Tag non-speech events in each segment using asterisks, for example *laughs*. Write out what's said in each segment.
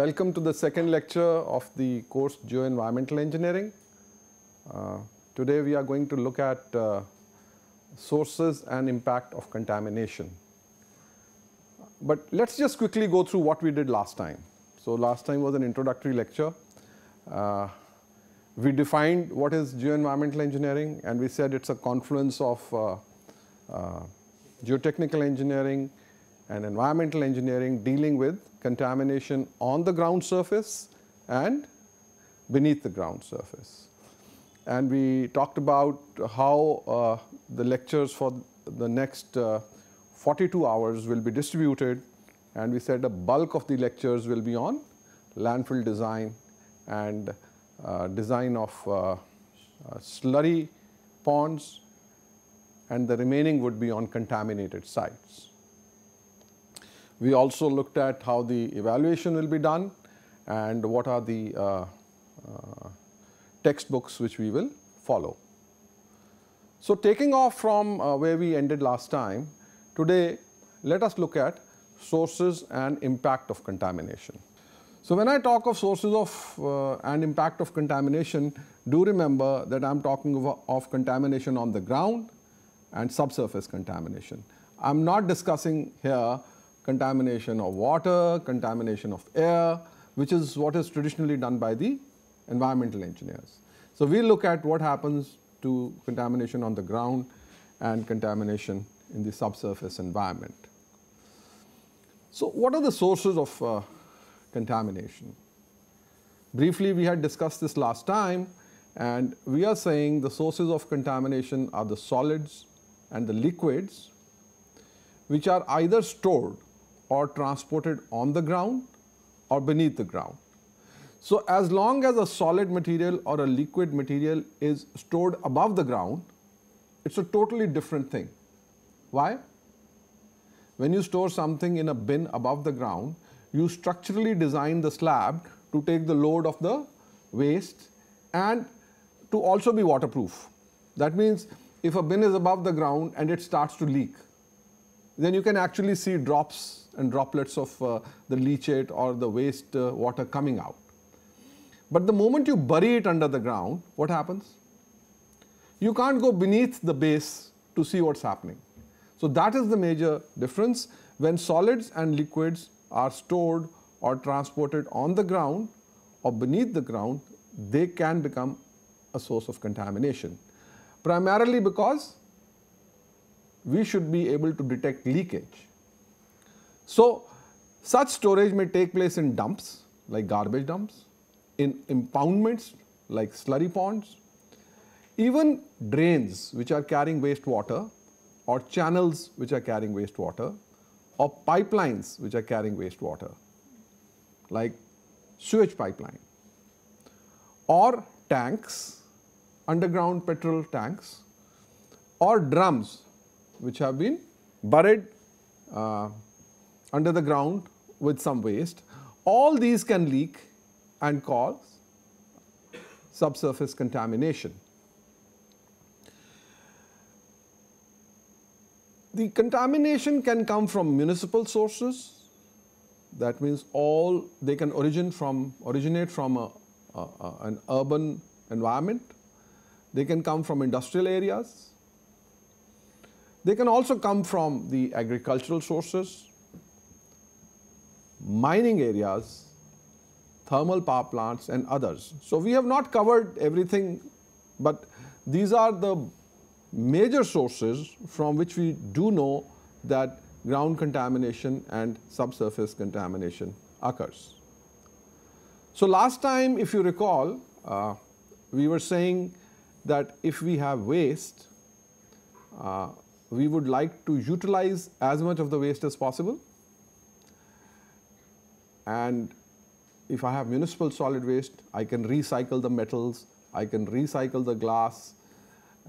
welcome to the second lecture of the course Geoenvironmental Engineering. Uh, today we are going to look at uh, sources and impact of contamination. But let's just quickly go through what we did last time. So last time was an introductory lecture. Uh, we defined what is geoenvironmental engineering and we said it's a confluence of uh, uh, geotechnical engineering and environmental engineering dealing with contamination on the ground surface and beneath the ground surface. And we talked about how uh, the lectures for the next uh, 42 hours will be distributed and we said a bulk of the lectures will be on landfill design and uh, design of uh, uh, slurry ponds and the remaining would be on contaminated sites. We also looked at how the evaluation will be done and what are the uh, uh, textbooks which we will follow. So taking off from uh, where we ended last time, today let us look at sources and impact of contamination. So when I talk of sources of uh, and impact of contamination, do remember that I'm talking of, of contamination on the ground and subsurface contamination. I'm not discussing here contamination of water, contamination of air, which is what is traditionally done by the environmental engineers. So we look at what happens to contamination on the ground and contamination in the subsurface environment. So what are the sources of uh, contamination? Briefly, we had discussed this last time, and we are saying the sources of contamination are the solids and the liquids, which are either stored or transported on the ground or beneath the ground. So as long as a solid material or a liquid material is stored above the ground, it's a totally different thing. Why? When you store something in a bin above the ground, you structurally design the slab to take the load of the waste and to also be waterproof. That means if a bin is above the ground and it starts to leak, then you can actually see drops and droplets of uh, the leachate or the waste uh, water coming out. But the moment you bury it under the ground, what happens? You can't go beneath the base to see what's happening. So that is the major difference. When solids and liquids are stored or transported on the ground or beneath the ground, they can become a source of contamination. Primarily because we should be able to detect leakage. So, such storage may take place in dumps like garbage dumps, in impoundments like slurry ponds, even drains which are carrying wastewater or channels which are carrying wastewater or pipelines which are carrying wastewater like sewage pipeline or tanks, underground petrol tanks or drums which have been buried uh, under the ground with some waste, all these can leak and cause subsurface contamination. The contamination can come from municipal sources. That means all they can origin from originate from a, a, a, an urban environment. They can come from industrial areas. They can also come from the agricultural sources mining areas, thermal power plants and others. So we have not covered everything, but these are the major sources from which we do know that ground contamination and subsurface contamination occurs. So last time, if you recall, uh, we were saying that if we have waste, uh, we would like to utilize as much of the waste as possible and if I have municipal solid waste, I can recycle the metals, I can recycle the glass,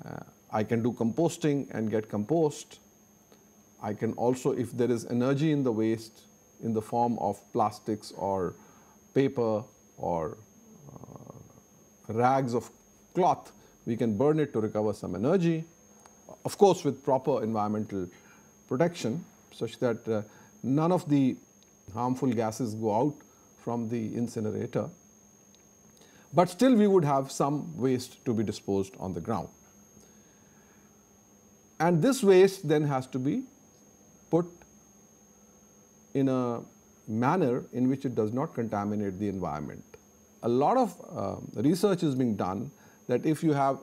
uh, I can do composting and get compost. I can also, if there is energy in the waste in the form of plastics or paper or uh, rags of cloth, we can burn it to recover some energy. Of course, with proper environmental protection such that uh, none of the harmful gases go out from the incinerator, but still we would have some waste to be disposed on the ground. And this waste then has to be put in a manner in which it does not contaminate the environment. A lot of uh, research is being done that if you have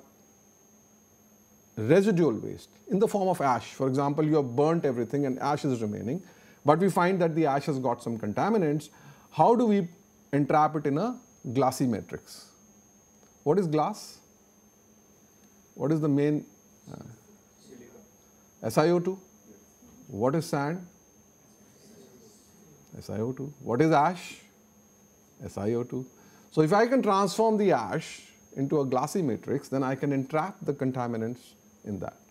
residual waste in the form of ash, for example, you have burnt everything and ash is remaining, but we find that the ash has got some contaminants, how do we entrap it in a glassy matrix? What is glass? What is the main? Uh, SiO2? What is sand? SiO2. What is ash? SiO2. So if I can transform the ash into a glassy matrix, then I can entrap the contaminants in that.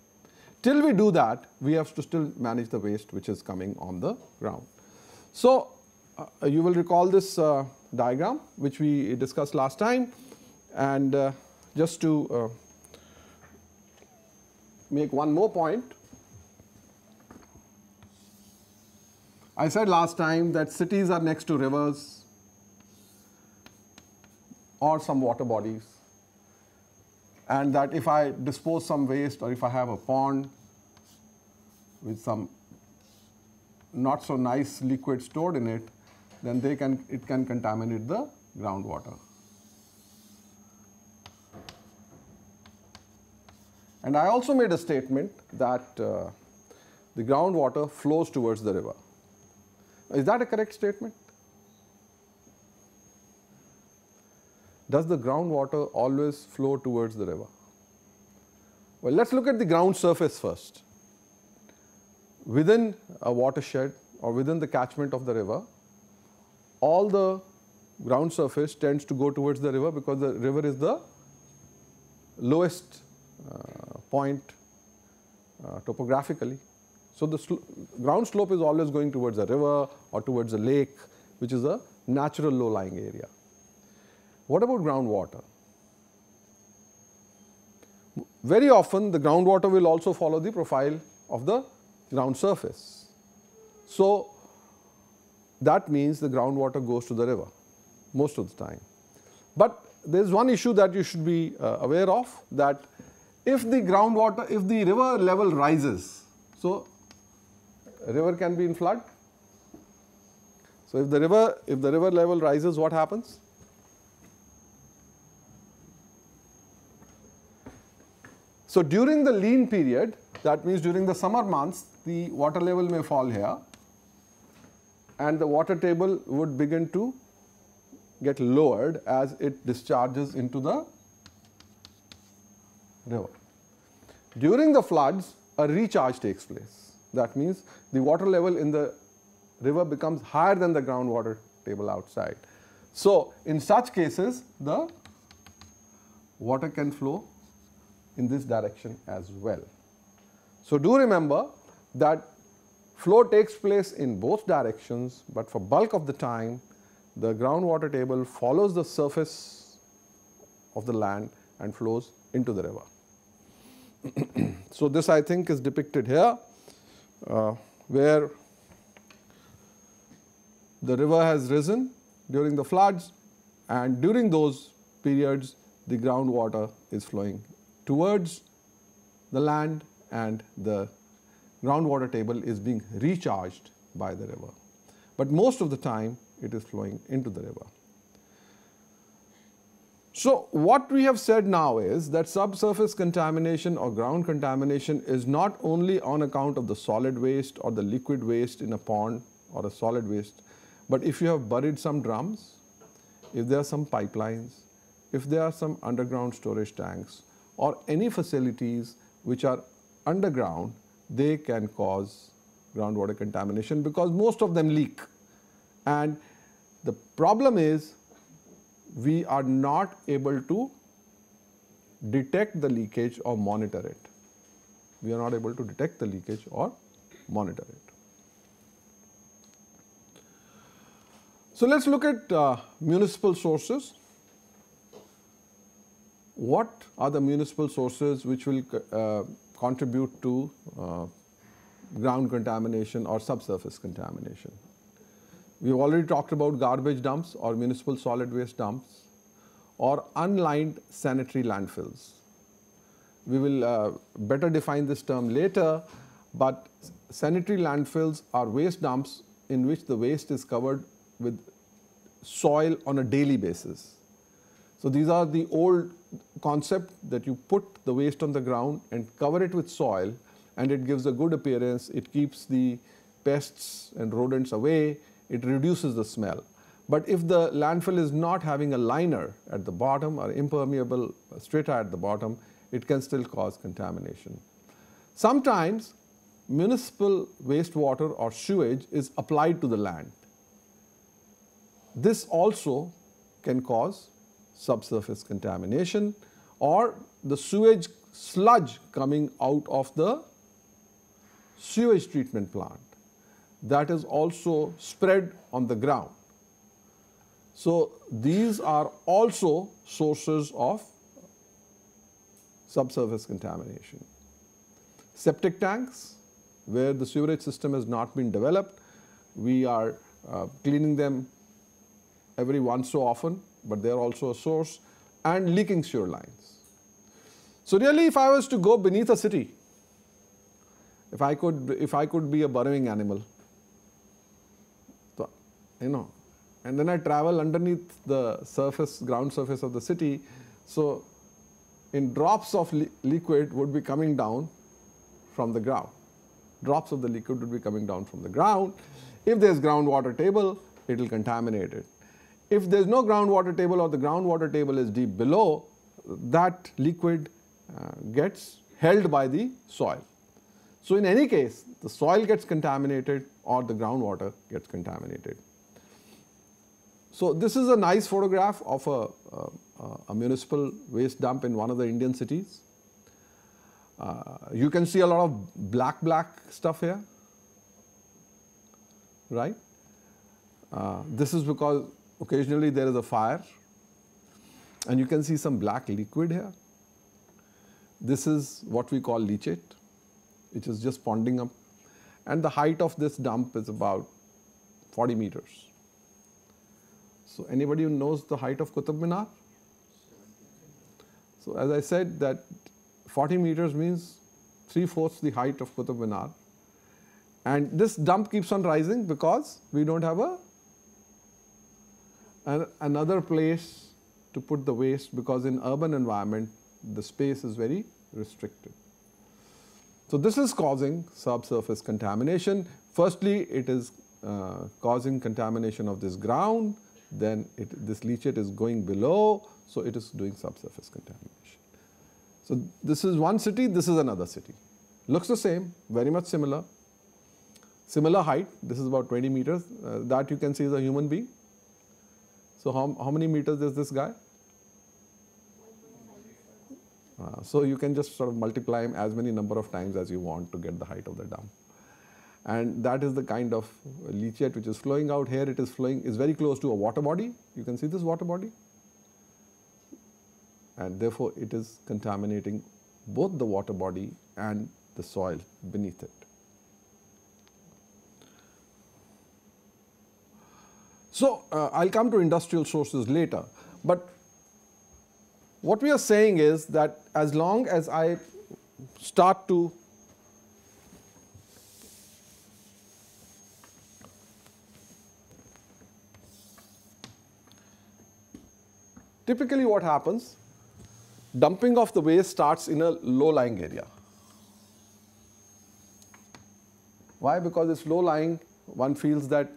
Till we do that, we have to still manage the waste which is coming on the ground. So uh, you will recall this uh, diagram which we discussed last time. And uh, just to uh, make one more point. I said last time that cities are next to rivers or some water bodies. And that if I dispose some waste or if I have a pond with some not so nice liquid stored in it, then they can, it can contaminate the groundwater. And I also made a statement that uh, the groundwater flows towards the river. Is that a correct statement? Does the groundwater always flow towards the river? Well, let's look at the ground surface first. Within a watershed or within the catchment of the river, all the ground surface tends to go towards the river because the river is the lowest uh, point uh, topographically. So the sl ground slope is always going towards the river or towards the lake, which is a natural low-lying area. What about groundwater? Very often the groundwater will also follow the profile of the ground surface. So that means the groundwater goes to the river most of the time. But there is one issue that you should be uh, aware of that if the groundwater, if the river level rises, so river can be in flood. So if the river, if the river level rises, what happens? So during the lean period, that means during the summer months, the water level may fall here and the water table would begin to get lowered as it discharges into the river. During the floods, a recharge takes place. That means the water level in the river becomes higher than the groundwater table outside. So in such cases, the water can flow in this direction as well. So do remember that flow takes place in both directions, but for bulk of the time, the groundwater table follows the surface of the land and flows into the river. *clears throat* so this I think is depicted here uh, where the river has risen during the floods and during those periods the groundwater is flowing towards the land and the groundwater table is being recharged by the river. But most of the time it is flowing into the river. So what we have said now is that subsurface contamination or ground contamination is not only on account of the solid waste or the liquid waste in a pond or a solid waste, but if you have buried some drums, if there are some pipelines, if there are some underground storage tanks or any facilities which are underground, they can cause groundwater contamination because most of them leak. And the problem is we are not able to detect the leakage or monitor it. We are not able to detect the leakage or monitor it. So let's look at uh, municipal sources. What are the municipal sources which will uh, contribute to uh, ground contamination or subsurface contamination? We've already talked about garbage dumps or municipal solid waste dumps or unlined sanitary landfills. We will uh, better define this term later, but sanitary landfills are waste dumps in which the waste is covered with soil on a daily basis. So these are the old concept that you put the waste on the ground and cover it with soil and it gives a good appearance, it keeps the pests and rodents away, it reduces the smell. But if the landfill is not having a liner at the bottom or impermeable strata at the bottom, it can still cause contamination. Sometimes municipal wastewater or sewage is applied to the land. This also can cause subsurface contamination or the sewage sludge coming out of the sewage treatment plant that is also spread on the ground. So, these are also sources of subsurface contamination. Septic tanks where the sewerage system has not been developed, we are uh, cleaning them every once so often, but they are also a source and leaking sewer lines. So really if I was to go beneath a city, if I could, if I could be a burrowing animal, so, you know, and then I travel underneath the surface, ground surface of the city, so in drops of li liquid would be coming down from the ground. Drops of the liquid would be coming down from the ground. If there's groundwater table, it will contaminate it. If there's no groundwater table or the groundwater table is deep below, that liquid uh, gets held by the soil. So in any case, the soil gets contaminated or the groundwater gets contaminated. So this is a nice photograph of a, a, a municipal waste dump in one of the Indian cities. Uh, you can see a lot of black, black stuff here, right? Uh, this is because occasionally there is a fire and you can see some black liquid here. This is what we call leachate, which is just ponding up. And the height of this dump is about 40 meters. So anybody who knows the height of Qutub Minar? So as I said that 40 meters means three-fourths the height of Qutub Minar. And this dump keeps on rising because we don't have a another place to put the waste because in urban environment the space is very restricted. So this is causing subsurface contamination. Firstly, it is uh, causing contamination of this ground, then it, this leachate is going below, so it is doing subsurface contamination. So this is one city, this is another city. Looks the same, very much similar. Similar height, this is about 20 meters, uh, that you can see is a human being. So how, how many meters is this guy? Uh, so you can just sort of multiply him as many number of times as you want to get the height of the dam. And that is the kind of leachate which is flowing out here. It is flowing, is very close to a water body. You can see this water body. And therefore it is contaminating both the water body and the soil beneath it. So uh, I'll come to industrial sources later, but what we are saying is that as long as I start to typically what happens dumping of the waste starts in a low lying area. Why? Because it's low lying one feels that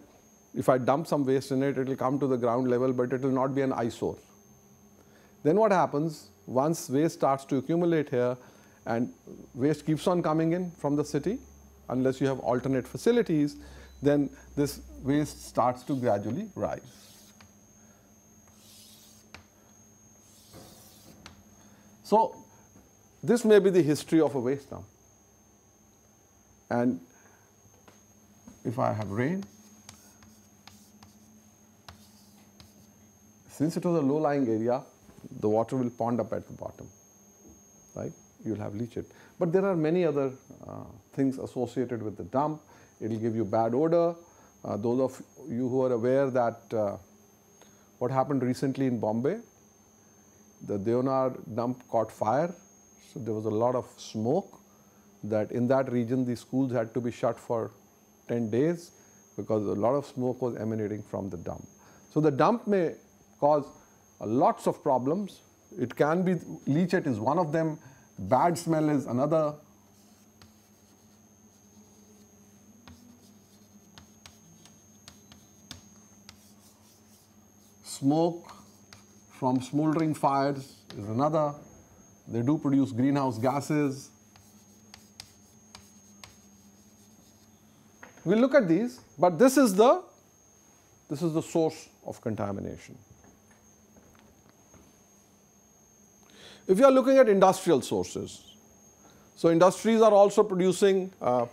if I dump some waste in it, it will come to the ground level, but it will not be an eyesore. Then what happens, once waste starts to accumulate here and waste keeps on coming in from the city, unless you have alternate facilities, then this waste starts to gradually rise. So this may be the history of a waste dump. And if I have rain, Since it was a low-lying area, the water will pond up at the bottom, right? You'll have leachate. But there are many other uh, things associated with the dump. It will give you bad odor Uh, those of you who are aware that uh, what happened recently in Bombay, the Deonar dump caught fire, so there was a lot of smoke that in that region the schools had to be shut for 10 days because a lot of smoke was emanating from the dump. So the dump may cause lots of problems. It can be, leachate is one of them, bad smell is another. Smoke from smoldering fires is another. They do produce greenhouse gases. We'll look at these, but this is the this is the source of contamination. If you are looking at industrial sources, so industries are also producing uh,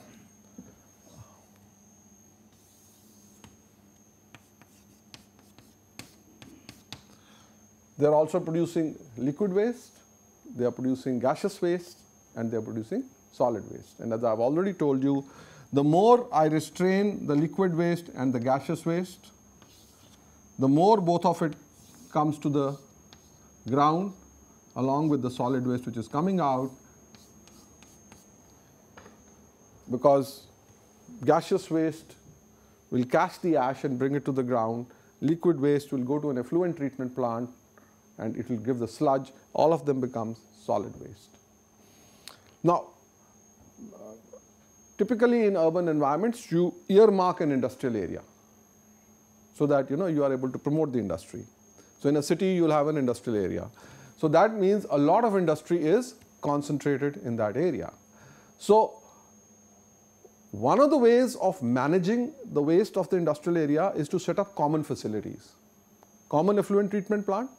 they are also producing liquid waste, they are producing gaseous waste and they are producing solid waste. And as I have already told you, the more I restrain the liquid waste and the gaseous waste, the more both of it comes to the ground along with the solid waste which is coming out because gaseous waste will catch the ash and bring it to the ground, liquid waste will go to an effluent treatment plant and it will give the sludge, all of them becomes solid waste. Now, typically in urban environments you earmark an industrial area so that you know you are able to promote the industry. So in a city you will have an industrial area. So that means a lot of industry is concentrated in that area. So one of the ways of managing the waste of the industrial area is to set up common facilities. Common effluent treatment plant.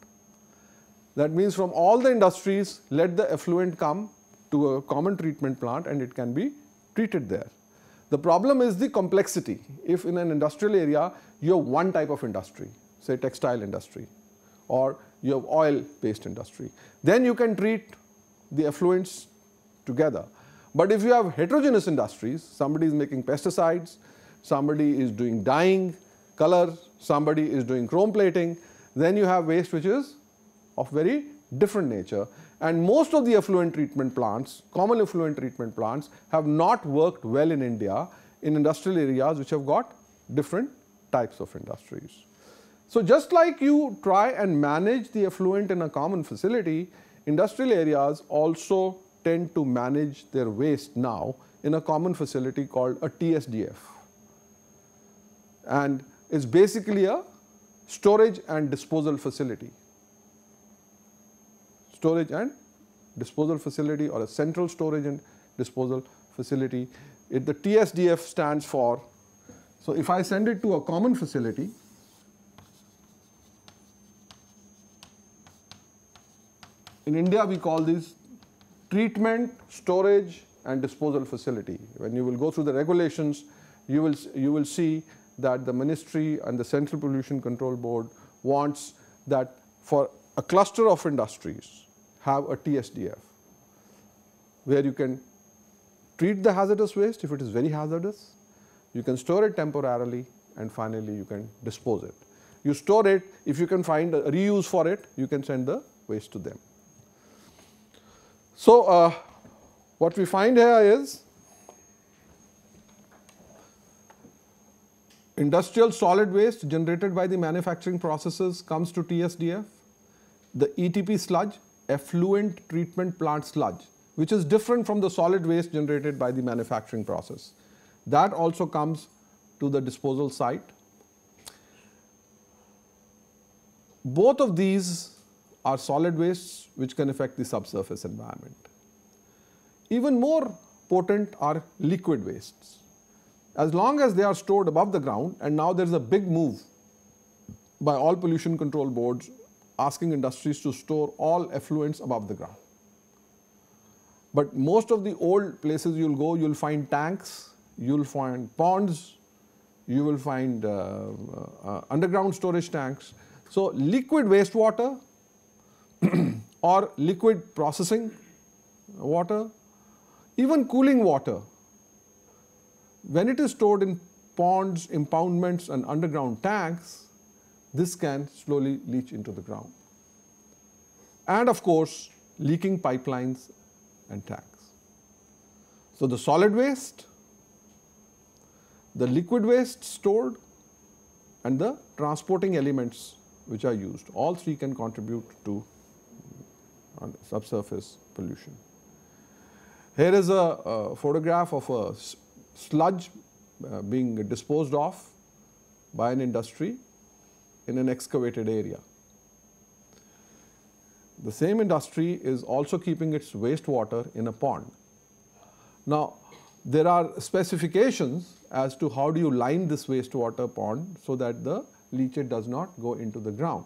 That means from all the industries let the effluent come to a common treatment plant and it can be treated there. The problem is the complexity. If in an industrial area you have one type of industry, say textile industry, or you have oil based industry, then you can treat the effluents together. But if you have heterogeneous industries, somebody is making pesticides, somebody is doing dyeing, color, somebody is doing chrome plating, then you have waste which is of very different nature and most of the effluent treatment plants, common effluent treatment plants have not worked well in India in industrial areas which have got different types of industries. So just like you try and manage the effluent in a common facility, industrial areas also tend to manage their waste now in a common facility called a TSDF. And it's basically a storage and disposal facility storage and disposal facility or a central storage and disposal facility. It, the TSDF stands for, so if I send it to a common facility, in India we call this treatment, storage and disposal facility. When you will go through the regulations, you will, you will see that the ministry and the Central Pollution Control Board wants that for a cluster of industries, have a TSDF where you can treat the hazardous waste if it is very hazardous, you can store it temporarily and finally you can dispose it. You store it, if you can find a reuse for it, you can send the waste to them. So, uh, what we find here is industrial solid waste generated by the manufacturing processes comes to TSDF, the ETP sludge effluent treatment plant sludge, which is different from the solid waste generated by the manufacturing process. That also comes to the disposal site. Both of these are solid wastes which can affect the subsurface environment. Even more potent are liquid wastes. As long as they are stored above the ground and now there is a big move by all pollution control boards asking industries to store all effluents above the ground. But most of the old places you'll go, you'll find tanks, you'll find ponds, you will find uh, uh, underground storage tanks. So liquid wastewater *clears throat* or liquid processing water, even cooling water, when it is stored in ponds, impoundments and underground tanks, this can slowly leach into the ground. And of course, leaking pipelines and tanks. So, the solid waste, the liquid waste stored and the transporting elements which are used, all three can contribute to uh, subsurface pollution. Here is a, a photograph of a sludge uh, being disposed of by an industry in an excavated area. The same industry is also keeping its wastewater in a pond. Now, there are specifications as to how do you line this wastewater pond so that the leachate does not go into the ground.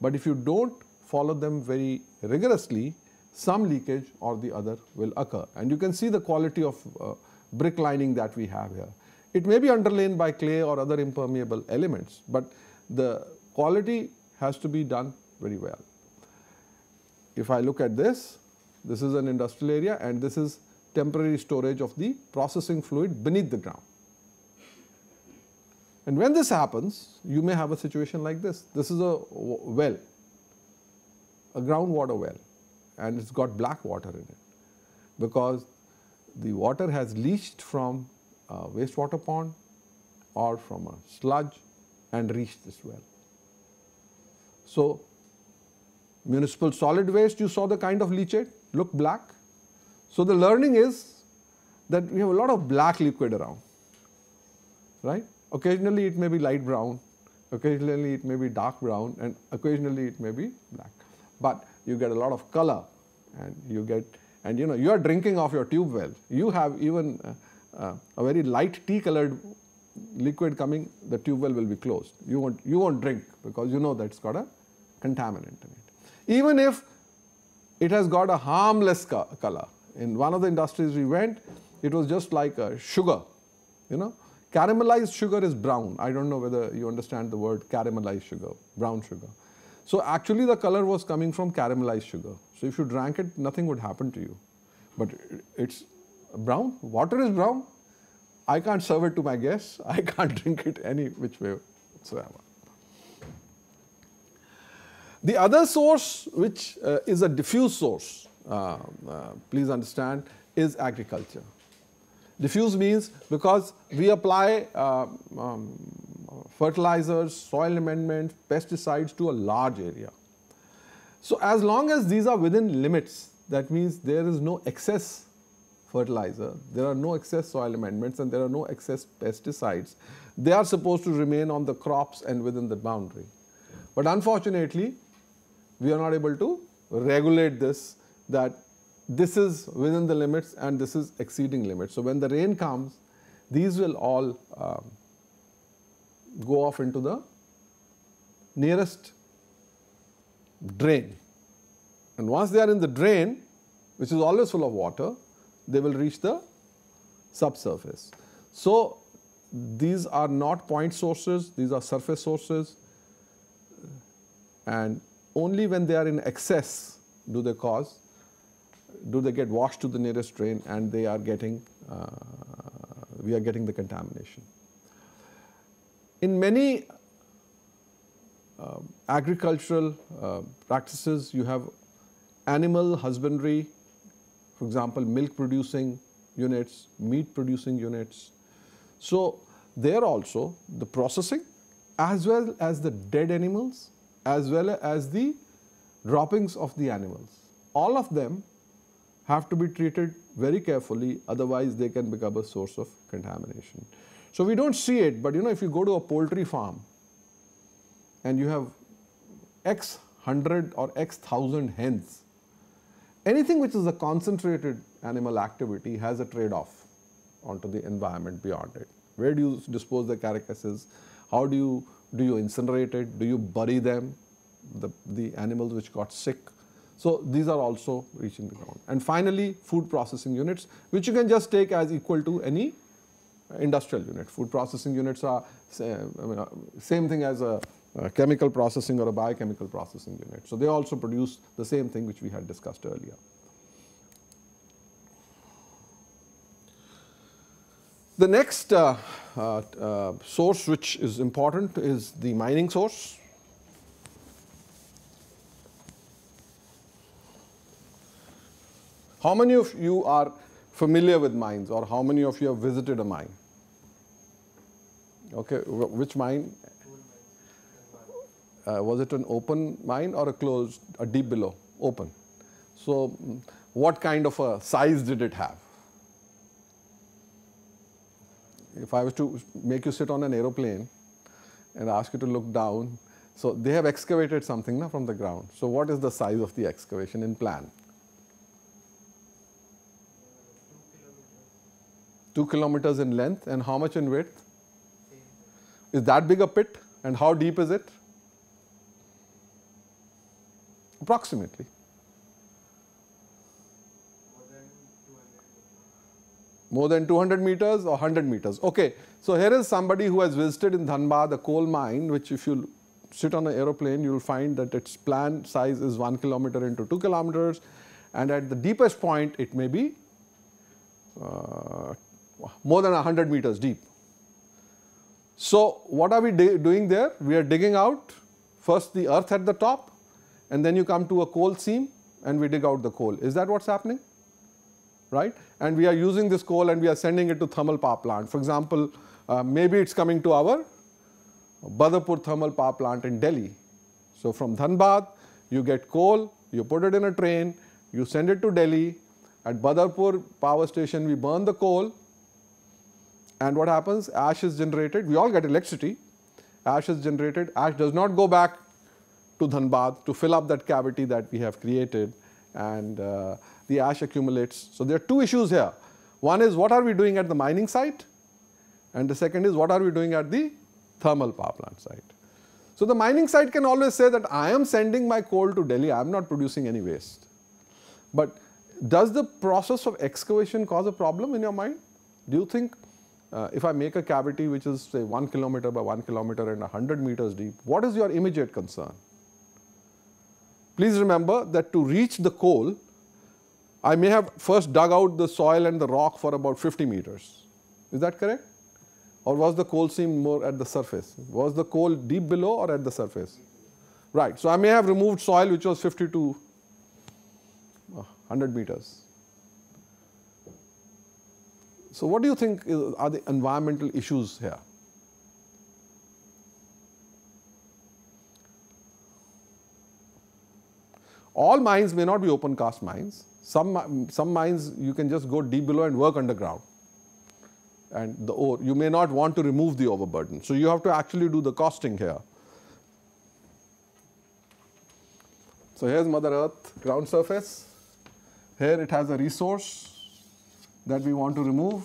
But if you do not follow them very rigorously, some leakage or the other will occur. And you can see the quality of uh, brick lining that we have here. It may be underlain by clay or other impermeable elements, but the quality has to be done very well. If I look at this, this is an industrial area and this is temporary storage of the processing fluid beneath the ground. And when this happens, you may have a situation like this. This is a well, a groundwater well, and it's got black water in it because the water has leached from a wastewater pond or from a sludge and reached this well. So, municipal solid waste you saw the kind of leachate look black. So, the learning is that we have a lot of black liquid around right. Occasionally it may be light brown, occasionally it may be dark brown and occasionally it may be black. But you get a lot of color and you get and you know you are drinking off your tube well. You have even uh, uh, a very light tea colored liquid coming, the tube well will be closed. You won't, you won't drink because you know that's got a contaminant in it. Even if it has got a harmless co color. In one of the industries we went, it was just like sugar, you know. Caramelized sugar is brown. I don't know whether you understand the word caramelized sugar, brown sugar. So actually the color was coming from caramelized sugar. So if you drank it, nothing would happen to you. But it's brown, water is brown. I can't serve it to my guests. *laughs* I can't drink it any which way whatsoever. The other source, which uh, is a diffuse source, uh, uh, please understand, is agriculture. Diffuse means because we apply uh, um, fertilizers, soil amendments, pesticides to a large area. So as long as these are within limits, that means there is no excess fertilizer, there are no excess soil amendments and there are no excess pesticides. They are supposed to remain on the crops and within the boundary. But unfortunately, we are not able to regulate this that this is within the limits and this is exceeding limits. So when the rain comes, these will all um, go off into the nearest drain. And once they are in the drain, which is always full of water, they will reach the subsurface. So these are not point sources, these are surface sources and only when they are in excess do they cause, do they get washed to the nearest drain and they are getting, uh, we are getting the contamination. In many uh, agricultural uh, practices, you have animal husbandry, for example, milk producing units, meat producing units. So, there also the processing as well as the dead animals as well as the droppings of the animals. All of them have to be treated very carefully otherwise they can become a source of contamination. So we don't see it, but you know, if you go to a poultry farm and you have X hundred or X thousand hens, anything which is a concentrated animal activity has a trade-off onto the environment beyond it. Where do you dispose the carcasses? How do you, do you incinerate it? Do you bury them? The, the animals which got sick. So these are also reaching the ground. And finally, food processing units, which you can just take as equal to any industrial unit. Food processing units are same, I mean, uh, same thing as a, a, chemical processing or a biochemical processing unit. So they also produce the same thing which we had discussed earlier. The next uh, uh, uh, source which is important is the mining source. How many of you are familiar with mines or how many of you have visited a mine? Okay, which mine? Uh, was it an open mine or a closed, a deep below? Open. So, mm, what kind of a size did it have? If I was to make you sit on an aeroplane and ask you to look down, so they have excavated something na, from the ground. So, what is the size of the excavation in plan? 2 kilometers in length and how much in width? Is that big a pit and how deep is it? Approximately. More than 200 meters or 100 meters. Okay, so here is somebody who has visited in Dhanbad a coal mine, which if you sit on an aeroplane, you will find that its plan size is 1 kilometer into 2 kilometers, and at the deepest point, it may be uh, more than 100 meters deep. So, what are we doing there? We are digging out first the earth at the top and then you come to a coal seam and we dig out the coal. Is that what's happening? Right? And we are using this coal and we are sending it to thermal power plant. For example, uh, maybe it's coming to our Badarpur thermal power plant in Delhi. So, from Dhanbad, you get coal, you put it in a train, you send it to Delhi. At Badarpur power station, we burn the coal and what happens? Ash is generated. We all get electricity. Ash is generated. Ash does not go back to Dhanbad to fill up that cavity that we have created and uh, the ash accumulates. So there are two issues here. One is what are we doing at the mining site and the second is what are we doing at the thermal power plant site. So the mining site can always say that I am sending my coal to Delhi, I am not producing any waste. But does the process of excavation cause a problem in your mind? Do you think uh, if I make a cavity which is say 1 kilometer by 1 kilometer and 100 meters deep, what is your immediate concern? Please remember that to reach the coal, I may have first dug out the soil and the rock for about 50 meters. Is that correct? Or was the coal seam more at the surface? Was the coal deep below or at the surface? Right. So I may have removed soil which was 50 to 100 meters. So what do you think is, are the environmental issues here? All mines may not be open cast mines. Some, some mines you can just go deep below and work underground. And the ore, you may not want to remove the overburden. So you have to actually do the costing here. So here's Mother Earth ground surface. Here it has a resource that we want to remove.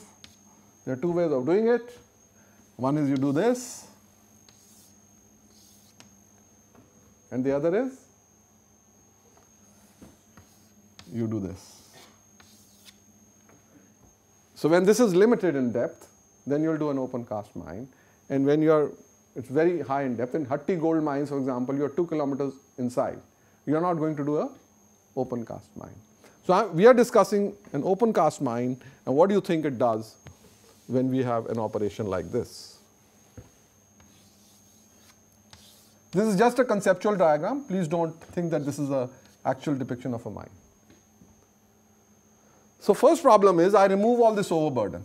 There are two ways of doing it. One is you do this, and the other is you do this. So when this is limited in depth, then you'll do an open cast mine. And when you're, it's very high in depth. In Hutti gold mines, for example, you're two kilometers inside. You're not going to do a open cast mine. So I, we are discussing an open cast mine and what do you think it does when we have an operation like this? This is just a conceptual diagram. Please don't think that this is an actual depiction of a mine. So first problem is I remove all this overburden.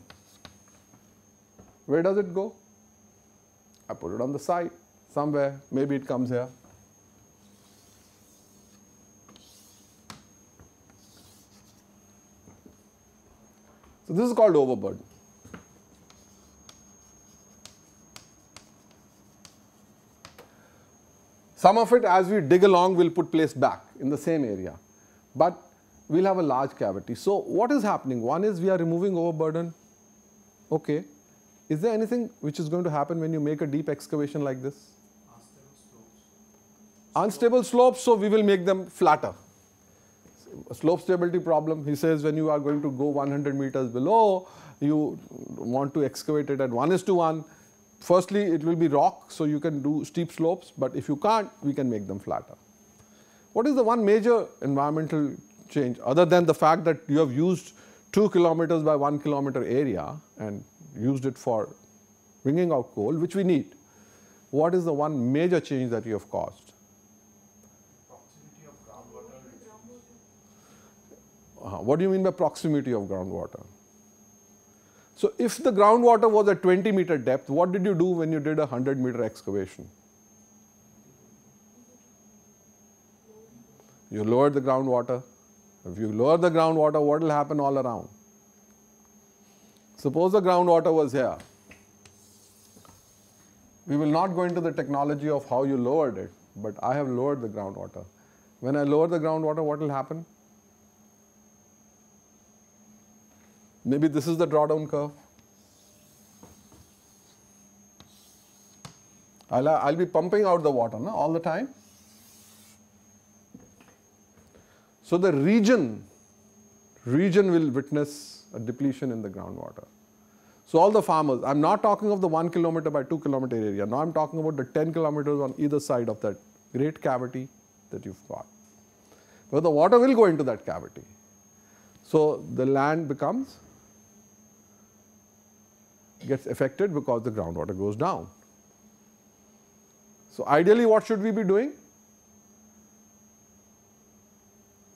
Where does it go? I put it on the side somewhere. Maybe it comes here. So this is called overburden. Some of it as we dig along we'll put place back in the same area. But we'll have a large cavity. So what is happening? One is we are removing overburden. Okay. Is there anything which is going to happen when you make a deep excavation like this? Unstable slopes. Unstable slopes, so we will make them flatter slope stability problem, he says when you are going to go 100 meters below, you want to excavate it at 1 is to 1. Firstly, it will be rock, so you can do steep slopes, but if you can't, we can make them flatter. What is the one major environmental change other than the fact that you have used 2 kilometers by 1 kilometer area and used it for bringing out coal, which we need, what is the one major change that you have caused? Proximity of groundwater. Uh, what do you mean by proximity of groundwater? So if the groundwater was at 20 meter depth, what did you do when you did a 100 meter excavation? You lowered the groundwater. If you lower the groundwater, what will happen all around? Suppose the groundwater was here. We will not go into the technology of how you lowered it, but I have lowered the groundwater. When I lower the groundwater, what will happen? Maybe this is the drawdown curve. I'll, uh, I'll be pumping out the water no, all the time. So the region, region will witness a depletion in the groundwater. So all the farmers, I'm not talking of the one kilometer by two kilometer area. Now I'm talking about the 10 kilometers on either side of that great cavity that you've got. But the water will go into that cavity. So the land becomes, gets affected because the groundwater goes down. So ideally what should we be doing?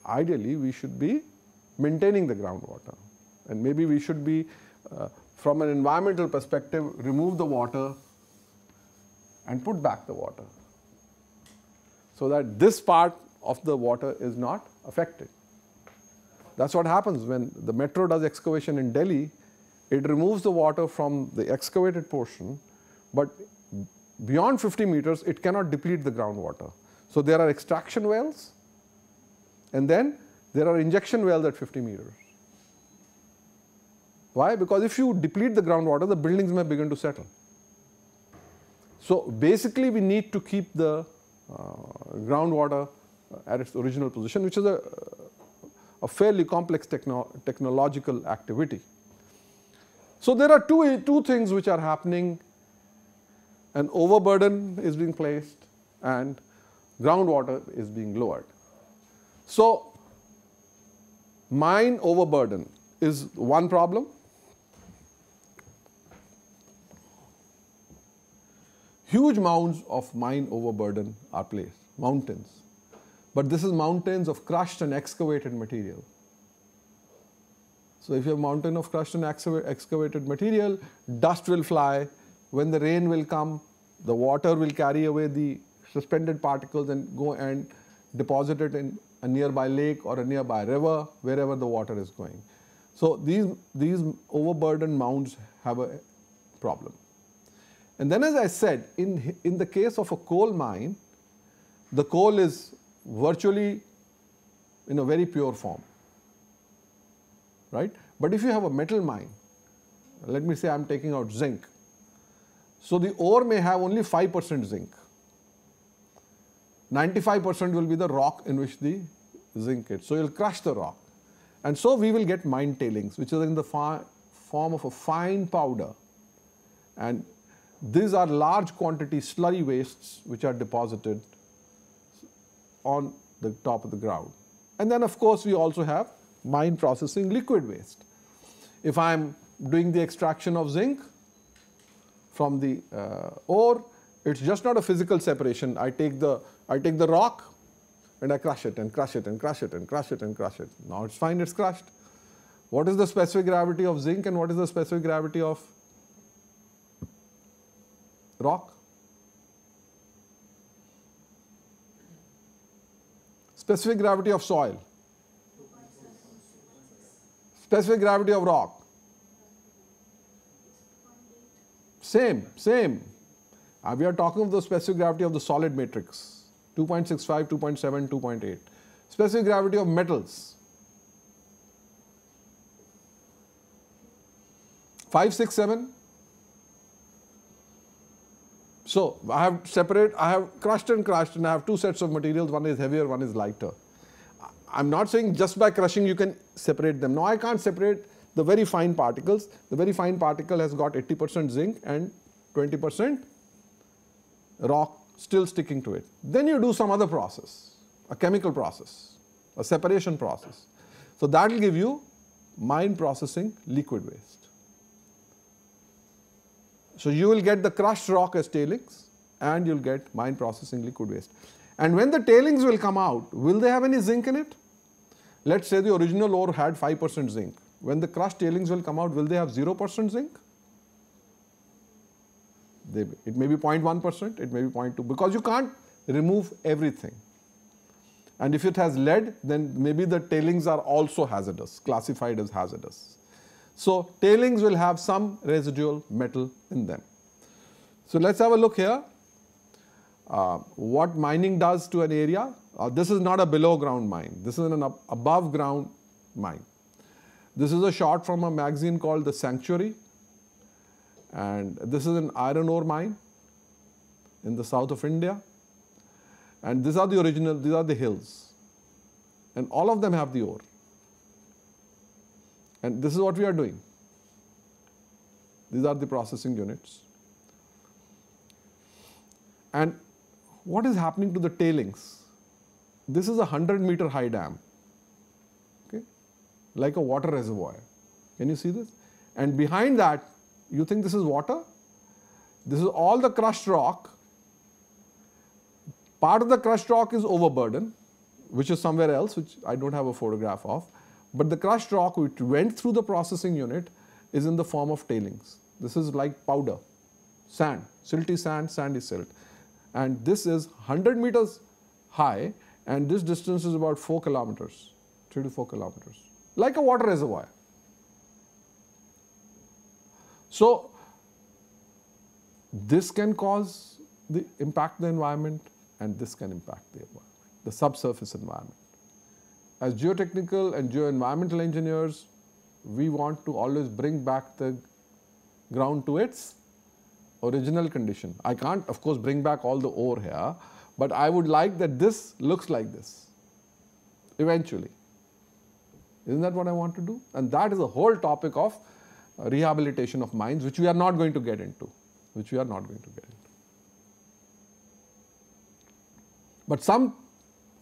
Ideally we should be maintaining the groundwater and maybe we should be uh, from an environmental perspective, remove the water and put back the water so that this part of the water is not affected. That's what happens when the metro does excavation in Delhi. It removes the water from the excavated portion, but beyond 50 meters, it cannot deplete the groundwater. So there are extraction wells, and then there are injection wells at 50 meters. Why? Because if you deplete the groundwater, the buildings may begin to settle. So basically, we need to keep the uh, groundwater at its original position, which is a, a fairly complex techno technological activity. So there are two, two things which are happening. An overburden is being placed and groundwater is being lowered. So mine overburden is one problem huge mounds of mine overburden are placed, mountains. But this is mountains of crushed and excavated material. So if you have mountain of crushed and excavated material, dust will fly. When the rain will come, the water will carry away the suspended particles and go and deposit it in a nearby lake or a nearby river, wherever the water is going. So these, these overburdened mounds have a problem. And then as I said, in, in the case of a coal mine, the coal is virtually in a very pure form, right? But if you have a metal mine, let me say I'm taking out zinc. So the ore may have only 5% zinc. 95% will be the rock in which the zinc is. So you'll crush the rock. And so we will get mine tailings, which is in the form of a fine powder. And these are large quantity slurry wastes which are deposited on the top of the ground. And then of course we also have mine processing liquid waste. If I'm doing the extraction of zinc from the uh, ore, it's just not a physical separation. I take the I take the rock and I crush it and crush it and crush it and crush it and crush it. Now it's fine, it's crushed. What is the specific gravity of zinc and what is the specific gravity of rock. Specific gravity of soil. Specific gravity of rock. Same, same. Uh, we are talking of the specific gravity of the solid matrix 2.65, 2.7, 2.8. Specific gravity of metals 5, 6, 7. So I have separate, I have crushed and crushed and I have two sets of materials, one is heavier, one is lighter. I'm not saying just by crushing you can separate them. No, I can't separate the very fine particles. The very fine particle has got 80% zinc and 20% rock still sticking to it. Then you do some other process, a chemical process, a separation process. So that will give you mine processing liquid waste. So you will get the crushed rock as tailings and you'll get mine processing liquid waste. And when the tailings will come out, will they have any zinc in it? Let's say the original ore had 5% zinc. When the crushed tailings will come out, will they have 0% zinc? They, it may be 0.1%, it may be 0.2 because you can't remove everything. And if it has lead, then maybe the tailings are also hazardous, classified as hazardous. So tailings will have some residual metal in them. So let's have a look here. Uh, what mining does to an area. Uh, this is not a below ground mine. This is an ab above ground mine. This is a shot from a magazine called The Sanctuary. And this is an iron ore mine in the south of India. And these are the original, these are the hills. And all of them have the ore. And this is what we are doing. These are the processing units. And what is happening to the tailings? This is a 100 meter high dam, okay, like a water reservoir. Can you see this? And behind that, you think this is water? This is all the crushed rock Part of the crushed rock is overburden, which is somewhere else, which I don't have a photograph of. But the crushed rock which went through the processing unit is in the form of tailings. This is like powder, sand, silty sand, sandy silt. And this is 100 meters high and this distance is about 4 kilometers, 3 to 4 kilometers, like a water reservoir. So, this can cause the impact the environment and this can impact the environment, the subsurface environment. As geotechnical and geoenvironmental engineers, we want to always bring back the ground to its original condition. I can't, of course, bring back all the ore here, but I would like that this looks like this eventually. Isn't that what I want to do? And that is the whole topic of uh, rehabilitation of mines, which we are not going to get into, which we are not going to get into. But some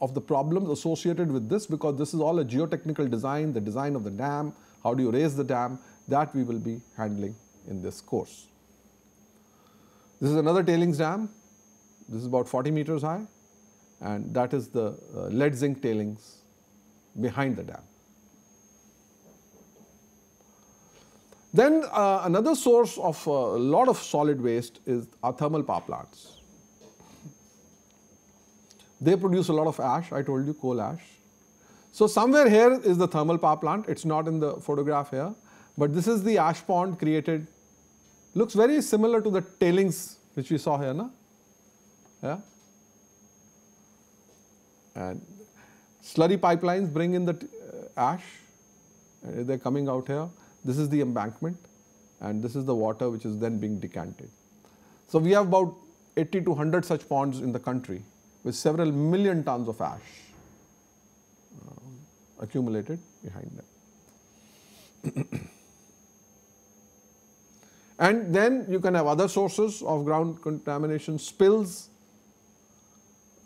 of the problems associated with this, because this is all a geotechnical design, the design of the dam, how do you raise the dam, that we will be handling in this course. This is another tailings dam. This is about 40 meters high, and that is the uh, lead zinc tailings behind the dam. Then uh, another source of uh, a lot of solid waste is our thermal power plants. They produce a lot of ash, I told you, coal ash. So somewhere here is the thermal power plant. It's not in the photograph here, but this is the ash pond created. Looks very similar to the tailings which we saw here, na? Yeah. And slurry pipelines bring in the uh, ash. Uh, they're coming out here. This is the embankment, and this is the water which is then being decanted. So we have about 80 to 100 such ponds in the country with several million tons of ash uh, accumulated behind them. *clears throat* and then you can have other sources of ground contamination, spills.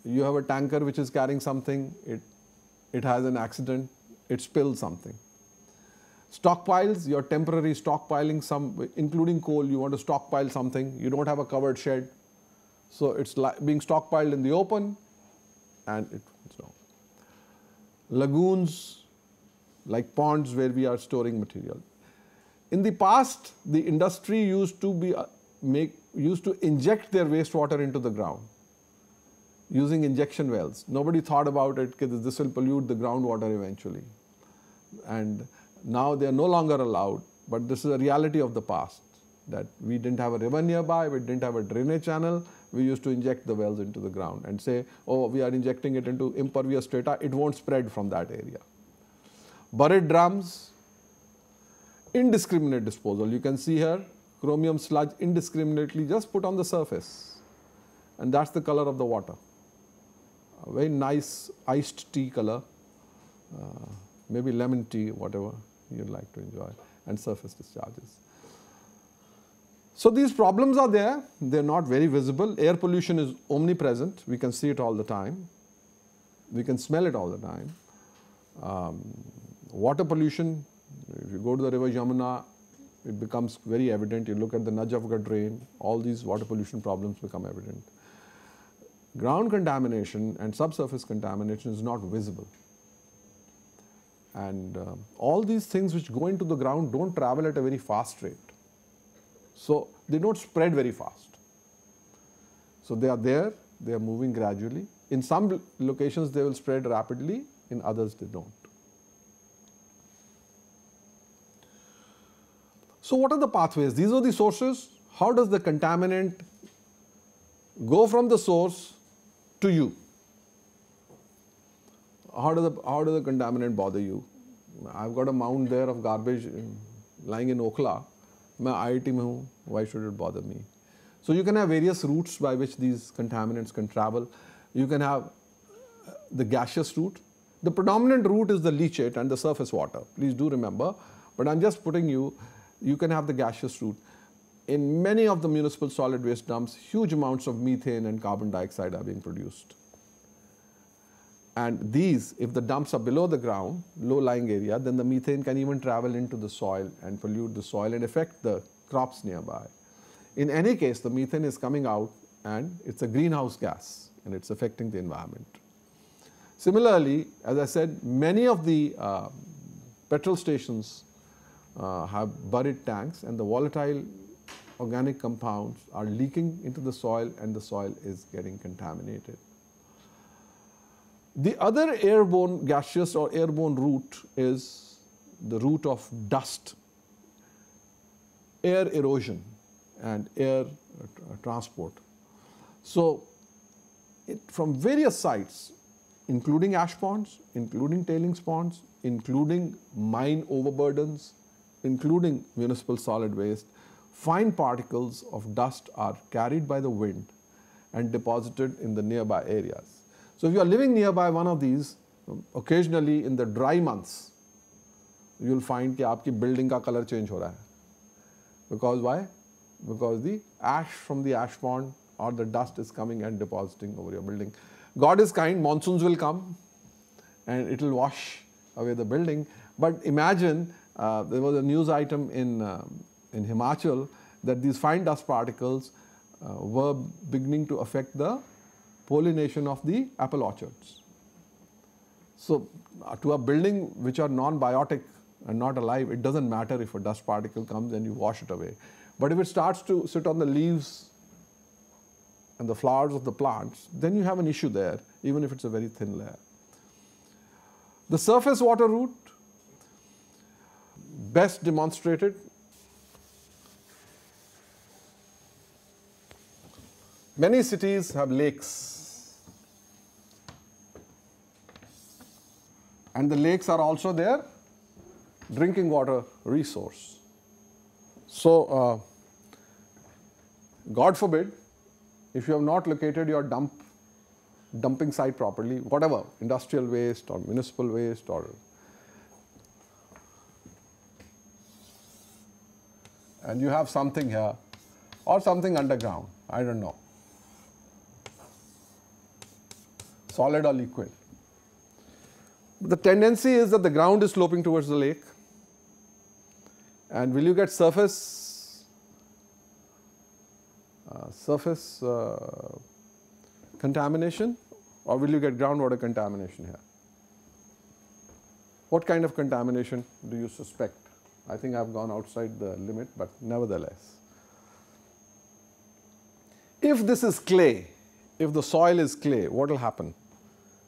You have a tanker which is carrying something, it, it has an accident, it spills something. Stockpiles, you're temporary stockpiling some, including coal, you want to stockpile something, you don't have a covered shed, so it's being stockpiled in the open and it falls down. Lagoons, like ponds where we are storing material. In the past, the industry used to be uh, make used to inject their wastewater into the ground using injection wells. Nobody thought about it because this will pollute the groundwater eventually. And now they are no longer allowed, but this is a reality of the past that we didn't have a river nearby, we didn't have a drainage channel, we used to inject the wells into the ground and say, oh, we are injecting it into impervious strata, it won't spread from that area. Buried drums, indiscriminate disposal. You can see here chromium sludge indiscriminately just put on the surface and that's the color of the water. A very nice iced tea color, uh, maybe lemon tea, whatever you'd like to enjoy, and surface discharges. So these problems are there, they're not very visible. Air pollution is omnipresent, we can see it all the time. We can smell it all the time. Um, water pollution, if you go to the river Yamuna, it becomes very evident. You look at the Najafgarh drain, all these water pollution problems become evident. Ground contamination and subsurface contamination is not visible. And uh, all these things which go into the ground don't travel at a very fast rate. So they don't spread very fast. So they are there, they are moving gradually. In some locations they will spread rapidly, in others they don't. So what are the pathways? These are the sources. How does the contaminant go from the source to you? How does the, how does the contaminant bother you? I've got a mound there of garbage uh, lying in Okhla. मैं IIT Why should it bother me? So you can have various routes by which these contaminants can travel. You can have uh, the gaseous route. The predominant route is the leachate and the surface water. Please do remember. But I'm just putting you you can have the gaseous route. In many of the municipal solid waste dumps, huge amounts of methane and carbon dioxide are being produced. And these, if the dumps are below the ground, low-lying area, then the methane can even travel into the soil and pollute the soil and affect the crops nearby. In any case, the methane is coming out and it's a greenhouse gas and it's affecting the environment. Similarly, as I said, many of the uh, petrol stations have buried tanks and the volatile organic compounds are leaking into the soil and the soil is getting contaminated. The other airborne gaseous or airborne route is the route of dust, air erosion and air uh, transport. So, it, from various sites, including ash ponds, including tailings ponds, including mine overburdens, including municipal solid waste, fine particles of dust are carried by the wind and deposited in the nearby areas. So if you are living nearby one of these, occasionally in the dry months, you will find that your building ka color change ho raha hai. Because why? Because the ash from the ash pond or the dust is coming and depositing over your building. God is kind, monsoons will come and it will wash away the building. But imagine uh, there was a news item in, uh, in Himachal that these fine dust particles uh, were beginning to affect the pollination of the apple orchards. So uh, to a building which are non-biotic and not alive, it doesn't matter if a dust particle comes and you wash it away. But if it starts to sit on the leaves and the flowers of the plants, then you have an issue there, even if it's a very thin layer. The surface water route, best demonstrated Many cities have lakes and the lakes are also their drinking water resource. So, uh, God forbid, if you have not located your dump dumping site properly, whatever, industrial waste or municipal waste or and you have something here or something underground, I don't know, solid or liquid. The tendency is that the ground is sloping towards the lake. And will you get surface uh, surface uh, contamination or will you get groundwater contamination here? What kind of contamination do you suspect? I think I've gone outside the limit, but nevertheless. If this is clay, if the soil is clay, what will happen?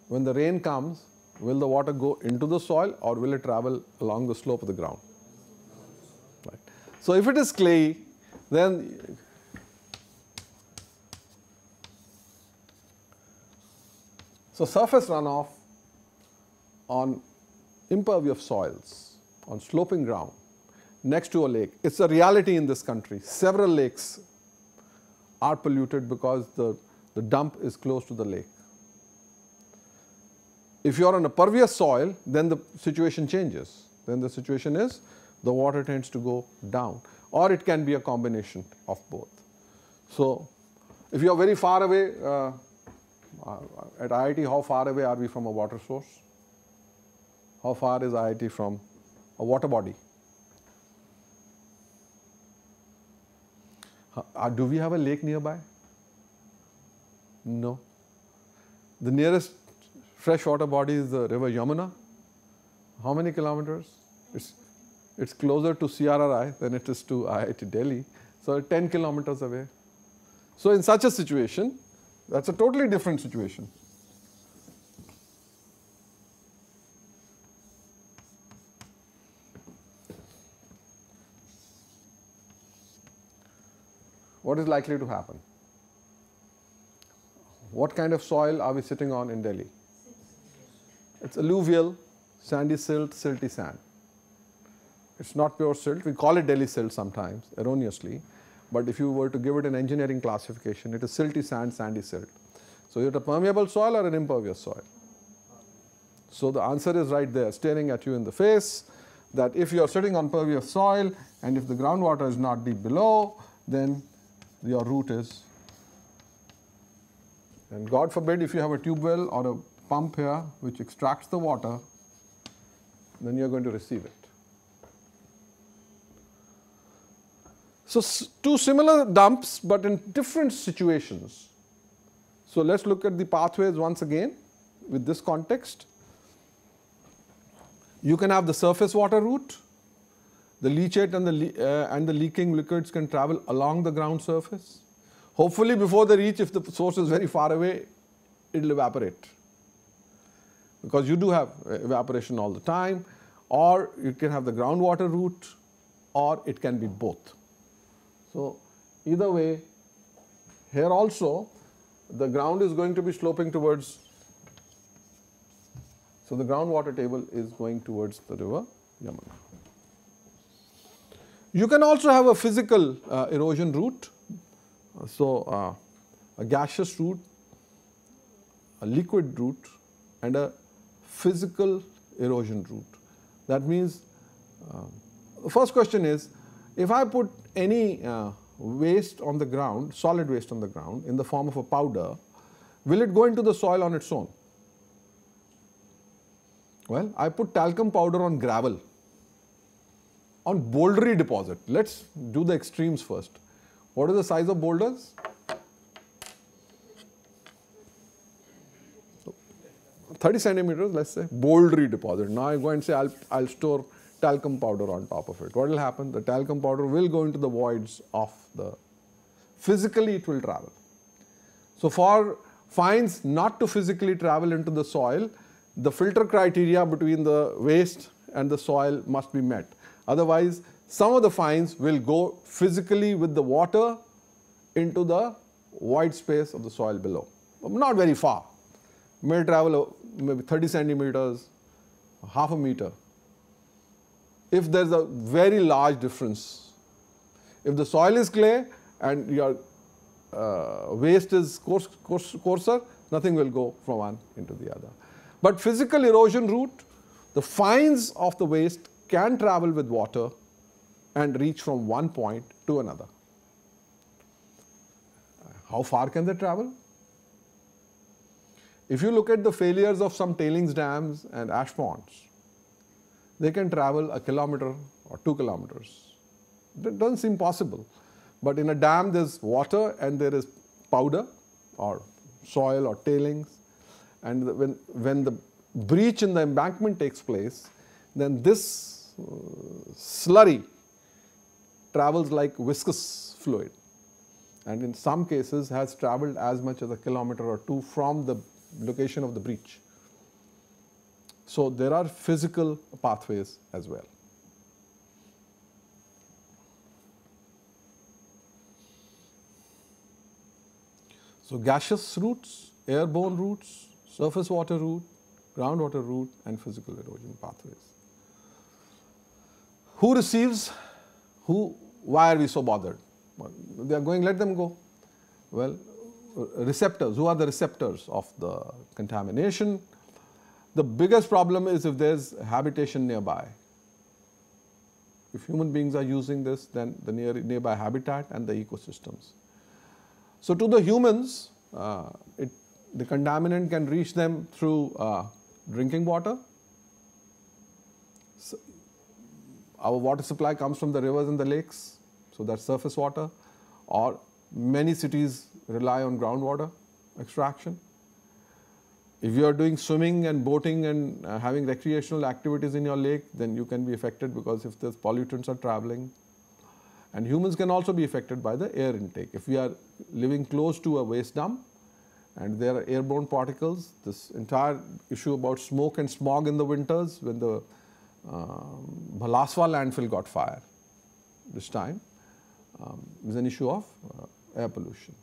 When the rain comes, will the water go into the soil or will it travel along the slope of the ground? Right. So if it is clay, then so surface runoff on impervious soils, on sloping ground, next to a lake. It's a reality in this country. Several lakes are polluted because the, the dump is close to the lake. If you are on a pervious soil, then the situation changes. Then the situation is the water tends to go down or it can be a combination of both. So, if you are very far away uh, uh at IIT, how far away are we from a water source? How far is IIT from a water body? Uh, do we have a lake nearby? No. The nearest freshwater body is the river Yamuna. How many kilometers? It's, it's closer to CRRI than it is to IIT Delhi. So 10 kilometers away. So in such a situation, that's a totally different situation. What is likely to happen? What kind of soil are we sitting on in Delhi? It's alluvial, sandy silt, silty sand. It's not pure silt. We call it Delhi silt sometimes, erroneously. But if you were to give it an engineering classification, it is silty sand, sandy silt. So is it a permeable soil or an impervious soil? So the answer is right there, staring at you in the face, that if you are sitting on pervious soil and if the groundwater is not deep below, then your root is. And God forbid if you have a tube well or a pump here which extracts the water, then you're going to receive it. So, two similar dumps but in different situations. So, let's look at the pathways once again with this context. You can have the surface water route. The leachate and the, uh, and the leaking liquids can travel along the ground surface. Hopefully, before they reach, if the source is very far away, it will evaporate. Because you do have evaporation all the time, or you can have the groundwater route, or it can be both. So, either way, here also the ground is going to be sloping towards, so the groundwater table is going towards the river Yamuna. You can also have a physical uh, erosion route. So, uh, a gaseous route, a liquid route, and a physical erosion route. That means, uh, the first question is if I put any uh, waste on the ground, solid waste on the ground in the form of a powder, will it go into the soil on its own? Well, I put talcum powder on gravel on bouldery deposit, let's do the extremes first. What is the size of boulders? Thirty centimeters, let's say, bouldery deposit. Now I go and say I'll, I'll store talcum powder on top of it. What will happen? The talcum powder will go into the voids of the, physically it will travel. So for fines not to physically travel into the soil, the filter criteria between the waste and the soil must be met. Otherwise, some of the fines will go physically with the water into the void space of the soil below. Not very far. May travel maybe 30 centimeters, half a meter. If there's a very large difference, if the soil is clay and your uh, waste is coarse, coarse, coarser, nothing will go from one into the other. But physical erosion route, the fines of the waste can travel with water and reach from one point to another. How far can they travel? If you look at the failures of some tailings dams and ash ponds, they can travel a kilometer or two kilometers. That doesn't seem possible. But in a dam, there's water and there is powder or soil or tailings. And when, when the breach in the embankment takes place, then this slurry travels like viscous fluid and in some cases has traveled as much as a kilometer or two from the location of the breach. So there are physical pathways as well. So gaseous routes, airborne routes, surface water route, groundwater route and physical erosion pathways. Who receives? Who? Why are we so bothered? They are going, let them go. Well, receptors, who are the receptors of the contamination? The biggest problem is if there's habitation nearby. If human beings are using this, then the near, nearby habitat and the ecosystems. So to the humans, uh, it, the contaminant can reach them through uh, drinking water, our water supply comes from the rivers and the lakes, so that's surface water, or many cities rely on groundwater extraction. If you are doing swimming and boating and uh, having recreational activities in your lake, then you can be affected because if the pollutants are traveling. And humans can also be affected by the air intake. If we are living close to a waste dump and there are airborne particles, this entire issue about smoke and smog in the winters when the um, Bhalaswa landfill got fire this time um, is an issue of uh, air pollution.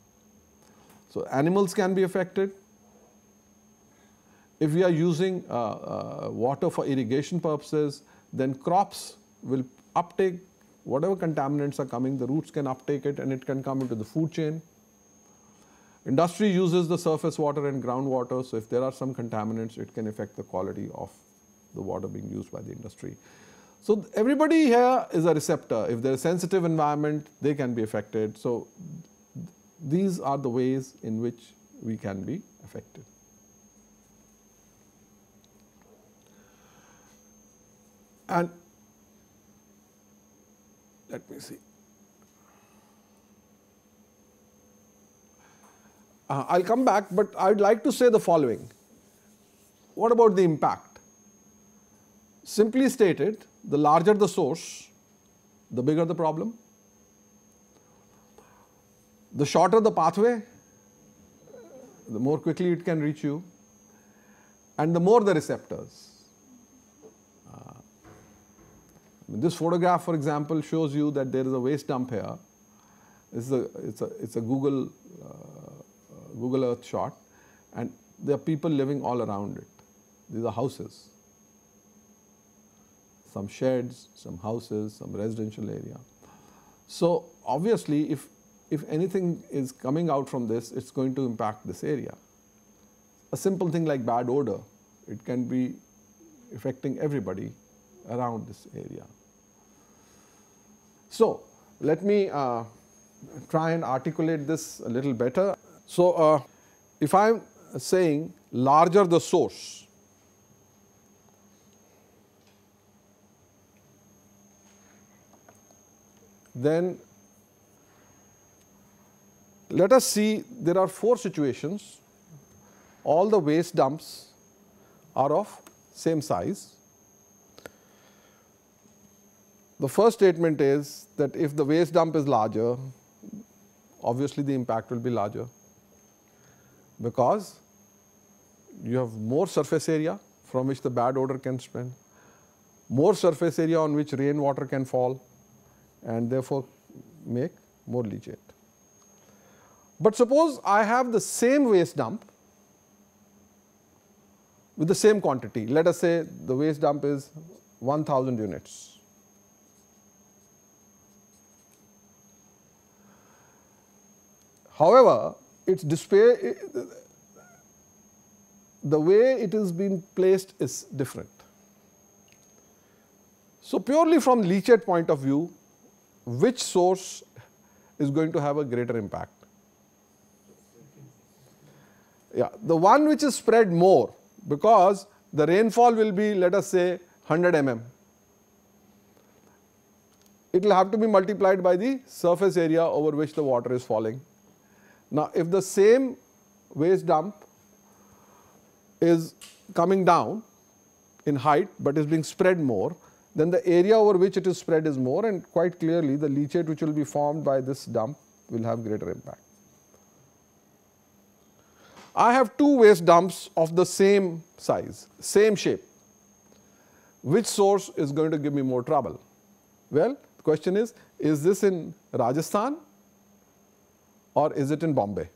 So, animals can be affected. If we are using uh, uh, water for irrigation purposes, then crops will uptake whatever contaminants are coming, the roots can uptake it and it can come into the food chain. Industry uses the surface water and groundwater, so if there are some contaminants, it can affect the quality of the water being used by the industry. So everybody here is a receptor. If there is sensitive environment, they can be affected. So these are the ways in which we can be affected. And let me see. Uh, I'll come back, but I'd like to say the following. What about the impact? Simply stated, the larger the source, the bigger the problem. The shorter the pathway, the more quickly it can reach you, and the more the receptors. Uh, this photograph, for example, shows you that there is a waste dump here. It's a, it's a, it's a Google, uh, Google Earth shot, and there are people living all around it. These are houses some sheds, some houses, some residential area. So obviously, if, if anything is coming out from this, it's going to impact this area. A simple thing like bad odor, it can be affecting everybody around this area. So let me uh, try and articulate this a little better. So uh, if I'm saying larger the source, then let us see there are four situations. All the waste dumps are of same size. The first statement is that if the waste dump is larger, obviously the impact will be larger because you have more surface area from which the bad odor can spread, more surface area on which rainwater can fall, and therefore make more leachate. But suppose I have the same waste dump with the same quantity. Let us say the waste dump is 1000 units. However, its display, the way it is being placed is different. So, purely from leachate point of view, which source is going to have a greater impact? Yeah, the one which is spread more because the rainfall will be let us say 100 mm. It will have to be multiplied by the surface area over which the water is falling. Now, if the same waste dump is coming down in height but is being spread more, then the area over which it is spread is more and quite clearly the leachate which will be formed by this dump will have greater impact. I have two waste dumps of the same size, same shape. Which source is going to give me more trouble? Well, the question is, is this in Rajasthan or is it in Bombay?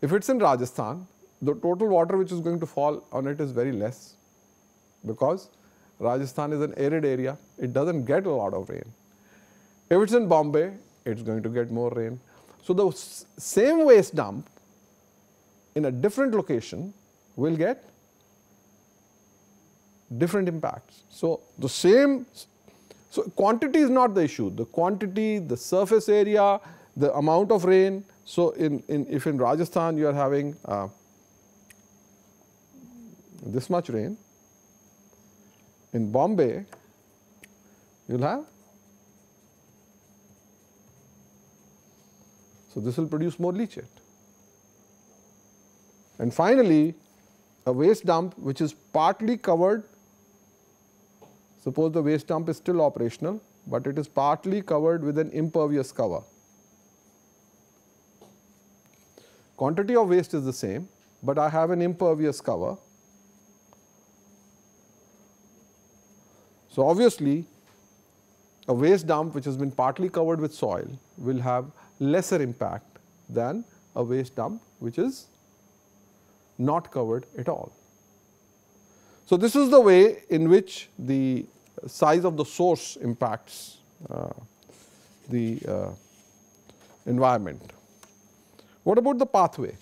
If it's in Rajasthan, the total water which is going to fall on it is very less because Rajasthan is an arid area, it doesn't get a lot of rain. If it's in Bombay, it's going to get more rain. So the same waste dump in a different location will get different impacts. So the same, so quantity is not the issue, the quantity, the surface area, the amount of rain. So in, in if in Rajasthan you are having uh, this much rain, in Bombay, you will have So, this will produce more leachate. And finally, a waste dump which is partly covered, suppose the waste dump is still operational, but it is partly covered with an impervious cover. Quantity of waste is the same, but I have an impervious cover. So, obviously, a waste dump which has been partly covered with soil will have lesser impact than a waste dump which is not covered at all. So, this is the way in which the size of the source impacts uh, the uh, environment. What about the pathway?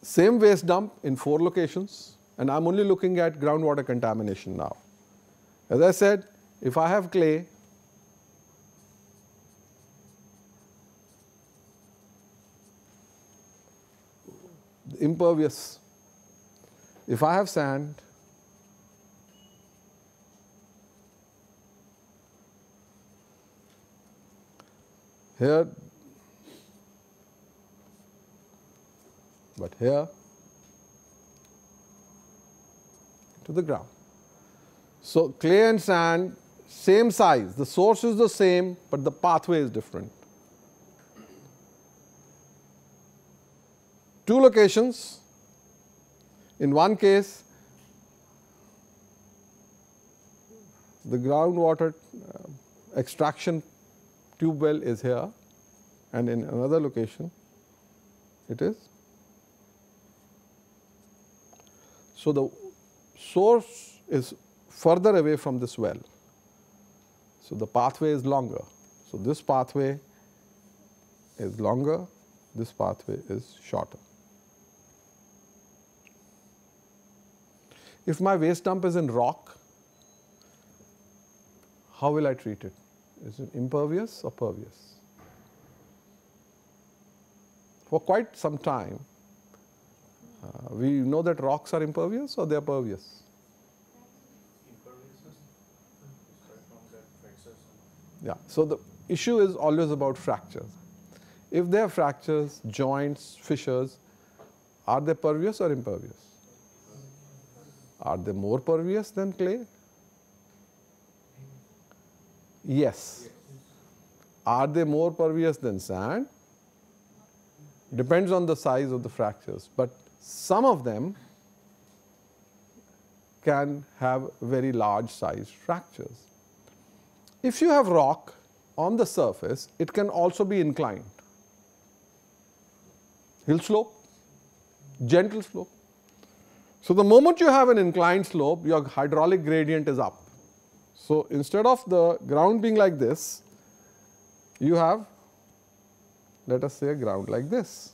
Same waste dump in four locations and I am only looking at groundwater contamination now. As I said, if I have clay, impervious, if I have sand, here, but here to the ground. So, clay and sand same size, the source is the same, but the pathway is different. Two locations, in one case the groundwater uh, extraction tube well is here and in another location it is. So, the source is further away from this well. So, the pathway is longer. So, this pathway is longer, this pathway is shorter. If my waste dump is in rock, how will I treat it? Is it impervious or pervious? For quite some time, uh, we know that rocks are impervious or they are pervious. Yeah. So, the issue is always about fractures. If there are fractures, joints, fissures, are they pervious or impervious? Are they more pervious than clay? Yes. Are they more pervious than sand? Depends on the size of the fractures, but some of them can have very large size fractures. If you have rock on the surface, it can also be inclined. Hill slope, gentle slope. So, the moment you have an inclined slope, your hydraulic gradient is up. So, instead of the ground being like this, you have let us say a ground like this